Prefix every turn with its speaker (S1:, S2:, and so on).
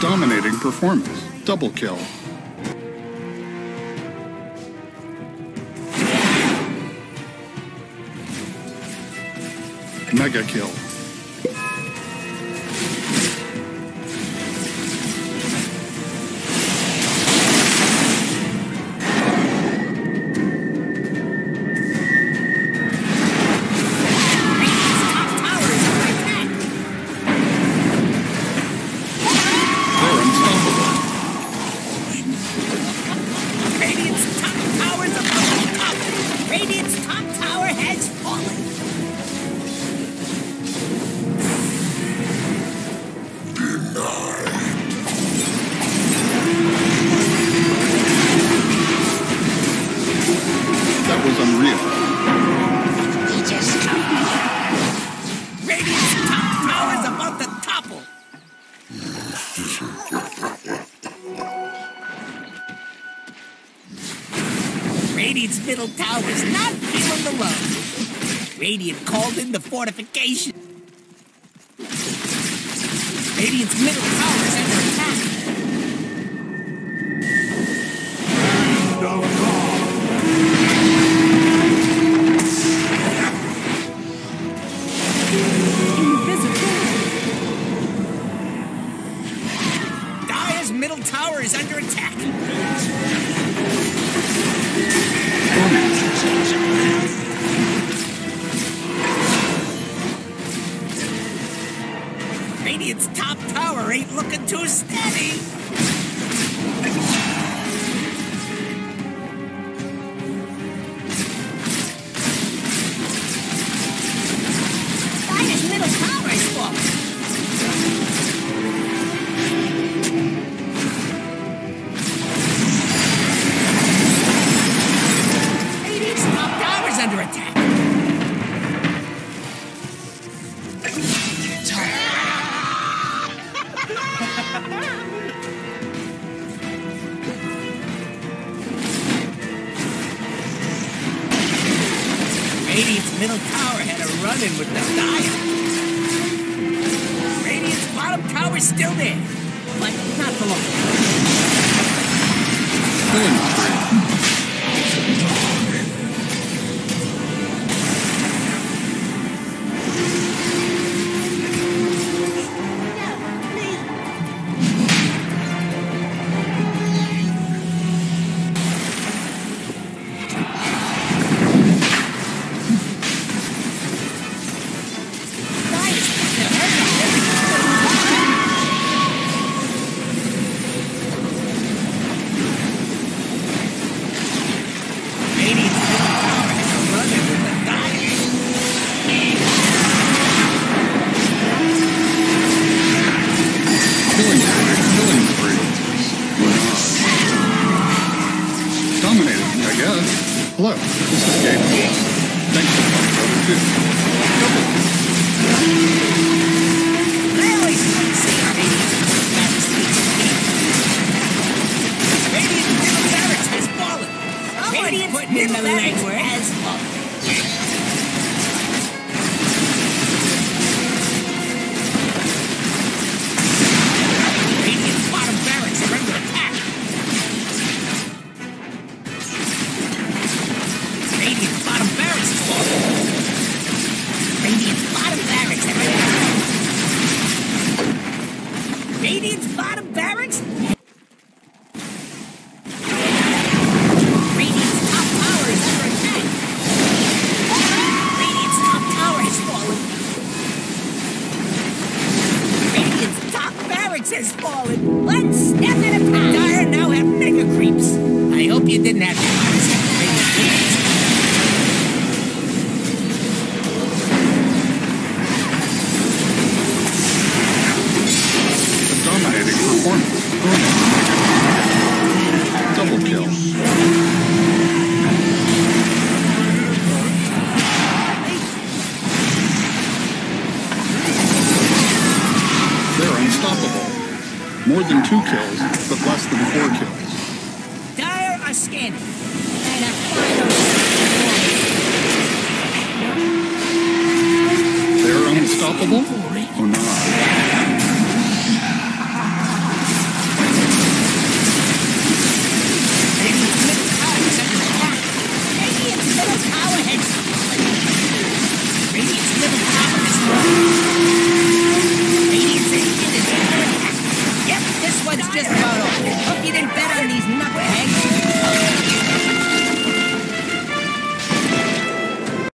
S1: Dominating performance. Double kill. Mega kill.
S2: Radiant's middle tower is not feeling the love. Radiant called in the fortification. Radiant's middle tower is under attack. Tower is under attack. Radiant's top tower ain't looking too steady. Radiant's middle tower had a run-in with the Dire. Radiant's bottom tower's still there, but not for long.
S1: Killing Hello, this is Gabe. Thanks for coming over. Double kill. They're unstoppable. More than two kills, but less than four kills.
S2: Dire are scanning. And a final
S1: They're unstoppable?